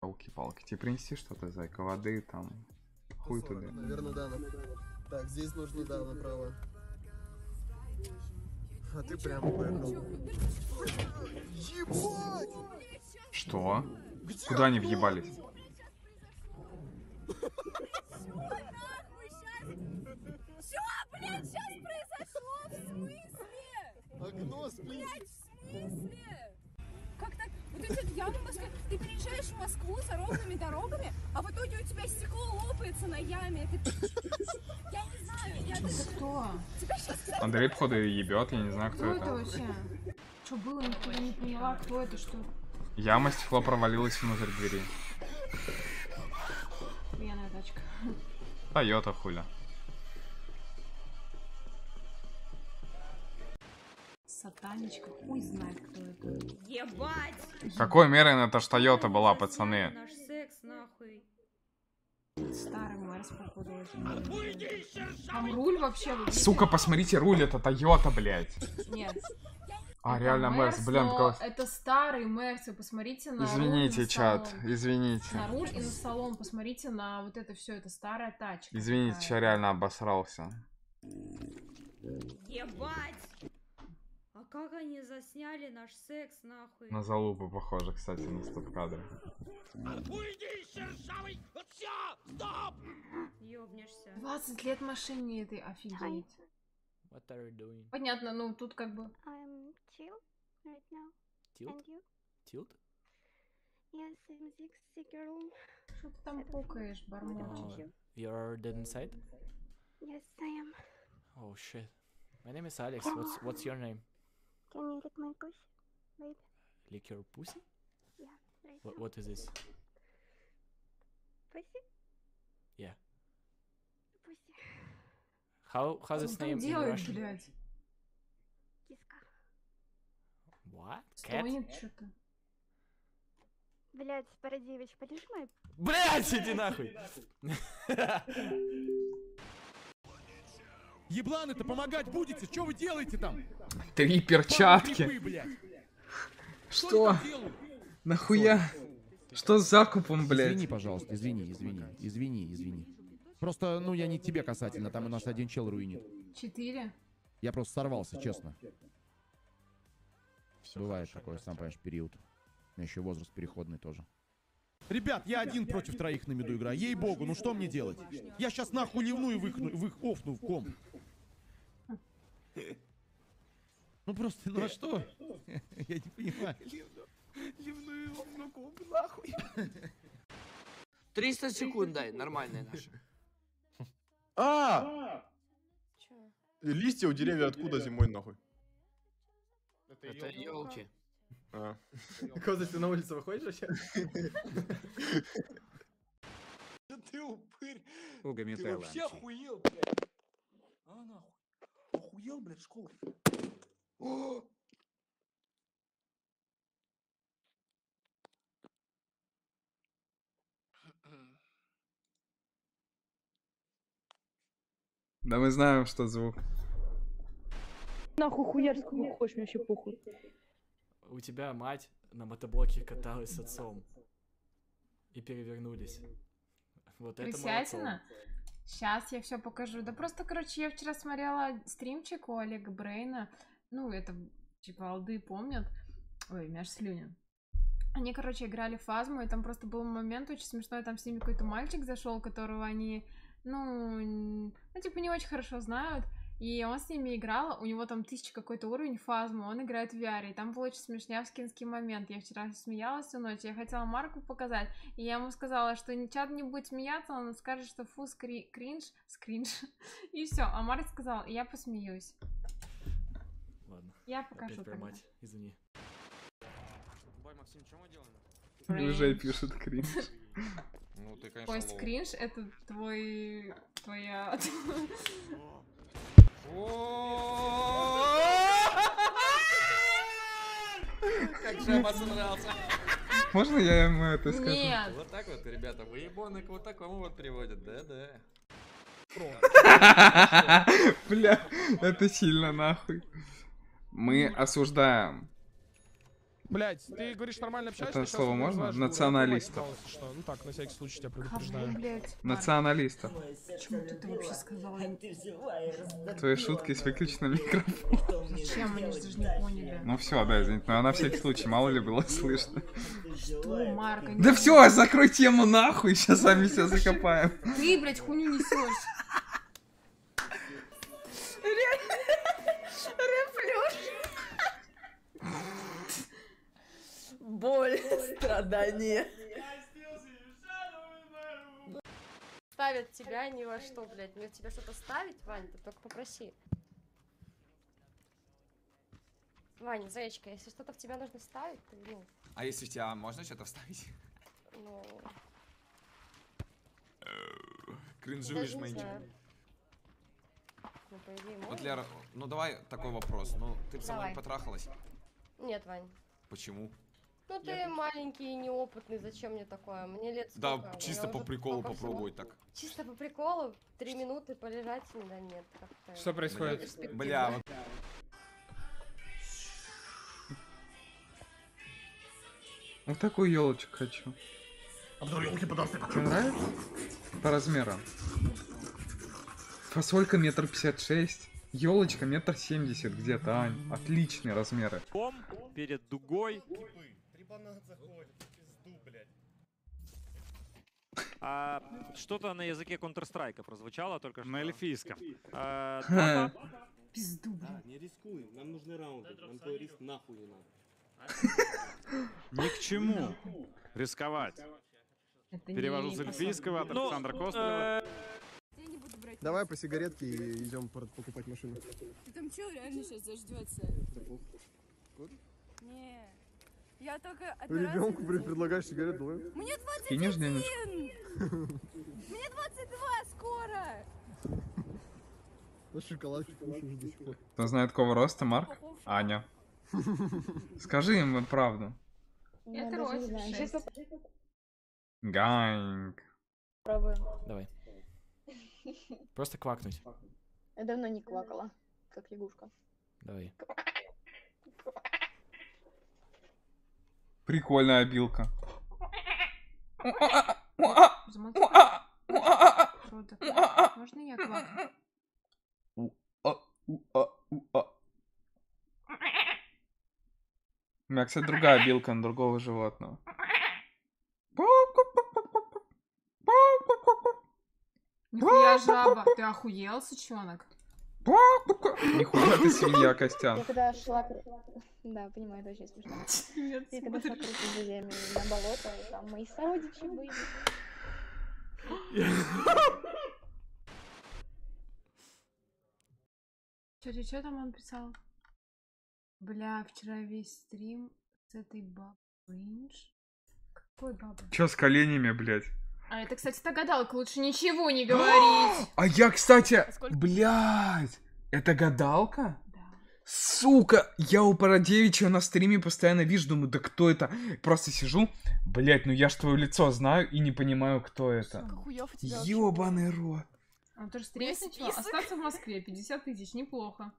Палки-палки, тебе принести что-то, зайка, воды там, хуй туда. Наверное, да. на- Так, здесь нужно, да, направо. А ты прямо повернул. Ебать! Что? Куда они въебались? Что, блядь, сейчас произошло? В смысле? Окно сплит. Блядь, в смысле? Как так? Вот эти вот ямы в Москве. Ты переезжаешь в Москву за ровными дорогами, а в итоге у тебя стекло лопается на яме. Это... Я не знаю, я даже... Кто? Тебя сейчас, Андрей, походу, ебет, я не знаю, кто Кто это это. вообще? Что было? Никто не поняла, кто это, что? Яма стекло провалилась внутрь двери. Пьяная тачка. Тойота хуля. Сатанечка, хуй знает, кто это. Ебать! Какой мерой это ж Тойота была, пацаны? Наш секс, нахуй. Старый Марс, походу, очень. Там руль вообще... Сука, посмотрите, руль, это Тойота, блядь. Нет. А, это реально, Мерс, блин, но класс. Это старый Мерс, вы посмотрите на руль, Извините, на чат, салон. извините. На руль и на салон, посмотрите на вот это все, это старая тачка. Извините, такая. я реально обосрался. Ебать! Как они засняли наш секс, нахуй? На залупу похоже, кстати, на стоп-кадре. Ёбнешься. 20 лет машине этой, офигеть. What are you doing? Понятно, ну тут как бы... I'm chill right now. Tilt? And you? Tilt? Yes, I'm sexy girl. Что ты там пукаешь, бормочешь? Oh, you're dead inside? Yes, I am. Oh shit. My name is Alex. What's what's your name? Can you get my pussy? Baby, Lick your pussy? right What now. what is this? Pussy? Yeah. Pussy. How how's Что its он там name in Russian? блядь? Киска. What? Cat? Стонет что-то. Блять, Парадевич, полишь мой... Блять, иди нахуй! Ебланы-то помогать будете? Что вы делаете там? Три перчатки. Что? Нахуя? Что с закупом, блядь? Извини, пожалуйста, извини, извини, извини, извини. Просто, ну, я не тебе касательно, там у нас один чел руинит. Четыре? Я просто сорвался, честно. Бывает такое, сам понимаешь, период. У меня еще возраст переходный тоже. Ребят, я один против троих на меду играю. Ей-богу, ну что мне делать? Я сейчас нахуй ливну и выхну, вых, офну в ком. Ну просто, ну а что? Я не понимаю. 300 секунд дай, нормальные наши. А! Листья у деревьев откуда зимой нахуй? Это елки. А. Коза, ты на улицу выходишь вообще? Ты упырь. Уга Ты вообще охуел, блядь. А нахуй. Охуел, блядь, школа. О! Да мы знаем, что звук. Нахуй хуярь, сколько хочешь, мне вообще похуй. У тебя мать на мотоблоке каталась с отцом. И перевернулись. Вот это молодцом. Сейчас я все покажу. Да просто, короче, я вчера смотрела стримчик у Олега Брейна. Ну, это, типа, алды помнят. Ой, мяш слюни. Они, короче, играли в фазму, и там просто был момент очень смешной. Там с ними какой-то мальчик зашел, которого они, ну, ну, типа, не очень хорошо знают. И он с ними играл, у него там тысяча какой-то уровень фазму, он играет в VR, и там был очень смешнявский момент. Я вчера смеялась всю ночь, я хотела Марку показать, и я ему сказала, что чат не будет смеяться, он скажет, что фу, скри- кринж, скринж, и все. А Марк сказал, я посмеюсь. Ладно. Я покажу Опять тогда. мать, извини. Бой, Максим, что мы делаем? Уже пишет кринж. Ну, ты, конечно, low. кринж это твой... твоя... Как же обосрался. Можно я ему это скажу? Нет. Вот так вот, ребята, выебонок вот такому вот приводят, да-да. Бля, это сильно нахуй. Мы осуждаем. Блять, ты говоришь нормально общаешься? Это слово меня можно? Националистов. что. Ну так, на всякий случай тебя предупреждаю. Националистов. Почему ты это вообще сказала? Твои шутки с выключенным микрофоном. Зачем? Они же даже не поняли. Ну все, да, извините, но на всякий случай, мало ли было слышно. Что, Марк? Да все, закрой тему нахуй, сейчас сами все закопаем. Ты, блядь, хуйню несешь. Боль, страдания. Ставят тебя ни во что, блядь. Мне тебе что-то ставить, Вань, ты только попроси. Вань, зайчка, если что-то в тебя нужно ставить, ты, ну, А если у тебя можно что-то вставить? ну... Кринжуешь, знаю. Ну, по идее, Вот, можно. Лера, ну давай такой вопрос. Ну, ты бы со мной потрахалась? Нет, Вань. Почему? Ну ты маленький и неопытный, зачем мне такое? Мне лет Да, сколько? чисто Я по приколу столько всего- попробовать так. Чисто по приколу? Три минуты полежать? Да нет, как-то... Что происходит? перспективно. Бля, вот Вот такую елочку хочу. Тебе нравится? По размерам. Фасолька метр пятьдесят шесть. Елочка метр семьдесят где-то, Ань. Отличные размеры. Дом перед дугой. А, что-то на языке Counter-Strike прозвучало только что. На эльфийском. А. Пизду, блядь. Не рискуй, нам нужны раунды, нам твой риск нахуй не надо. Ни к чему рисковать. Перевожу с эльфийского от Ну, Александра буду брать. Давай по сигаретке и идем покупать машину. Ты там что реально сейчас заждется? Не. Я только операцию Ребенку предлагаешь сигарет, давай. Мне Кинешь 21! Мне 22 скоро! Ну, шоколадки кушаешь до сих пор. Кто знает какого роста, Марк? Аня. Скажи им правду. Я даже трое, не знаю. шесть. Сейчас Ганг. попробуем. Давай. Просто квакнуть. Я давно не квакала, как лягушка. Давай. Прикольная обилка. Можно я. У меня, кстати, другая обилка на другого животного. Нихуя жаба. Ты охуел, сучонок? Нихуя ты свинья, Костян. Я когда шла... Да, понимаю, это очень смешно. Нет, Я когда шла с друзьями на болото, и там мои сородичи были. Чё, чё, чё там он писал? Бля, вчера весь стрим с этой бабой. Какой бабой? Чё с коленями, блядь? А это, кстати, та гадалка, лучше ничего не говорить. А я, кстати, блядь, это гадалка? Сука, я у Парадевича на стриме постоянно вижу, думаю, да кто это? Просто сижу, блядь, ну я ж твое лицо знаю и не понимаю, кто это. Ёбаный рот. Он тоже стрим сначала? Остаться в Москве, 50 тысяч, неплохо.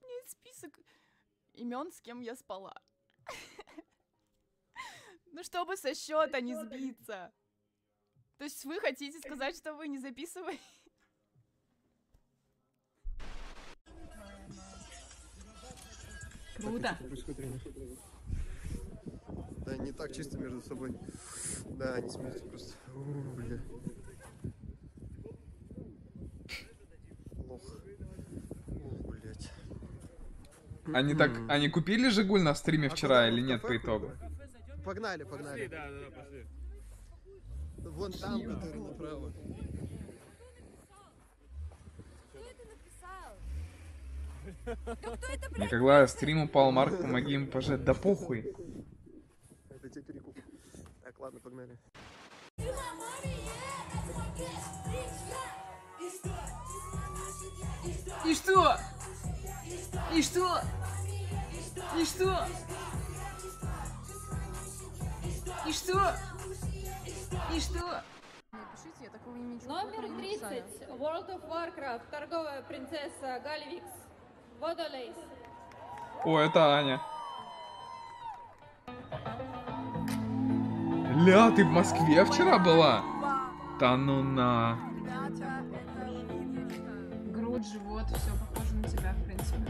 У меня есть список имен, с кем я спала. Ну, чтобы со счета не сбиться. То есть вы хотите сказать, что вы не записываете? Круто. Да, не так чисто между собой. Да, они смеются просто. У, бля. Лох. О, блядь. Они так, они купили Жигуль на стриме А вчера куда или нет по итогу? Погнали, погнали. да, да, да, пошли. Вон там, который направо. Да кто это, блядь? Никогда стрим упал, Марк, помоги им пожать. Да похуй. Это тебе перекуп. Так, ладно, погнали. И что? И что? И что? И что? И что? Напишите, я такого ничего. Номер 30. World of Warcraft. Торговая принцесса Гальвикс. Водолейс. О, это Аня. Ля, ты в Москве вчера была? Да ну на. Грудь, живот, все похоже на тебя, в принципе.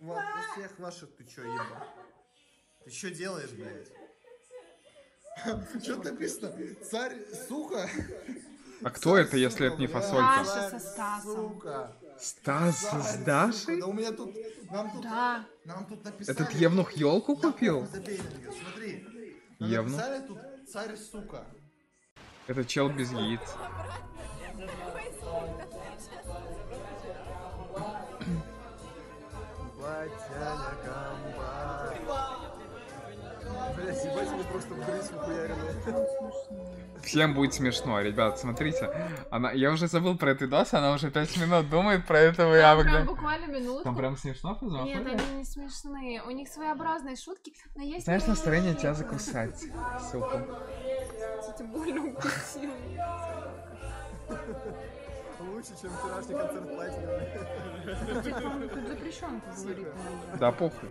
У всех ваших ты чё, еба? Ты чё делаешь, блядь? Что написано? Царь сухо? А кто это, если это не фасолька? Даша со Стасом. Сука. Стас с Дашей? Да у меня тут, нам тут, Да. нам тут написали. Этот Евнух елку купил? Смотри. Евнух? Написали тут царь сука. Это чел без яиц. В крысу хуярили. Всем будет смешно, ребят, смотрите. Она, я уже забыл про этот видос, она уже 5 минут думает про этого и Там я прям буквально минутку. Там прям смешно позвал? Нет, они не смешные. У них своеобразные шутки, но есть... Знаешь, настроение тебя закусать, сука. Кстати, больно укусил. Лучше, чем вчерашний концерт платиновый. Тут запрещенка говорит. Да похуй.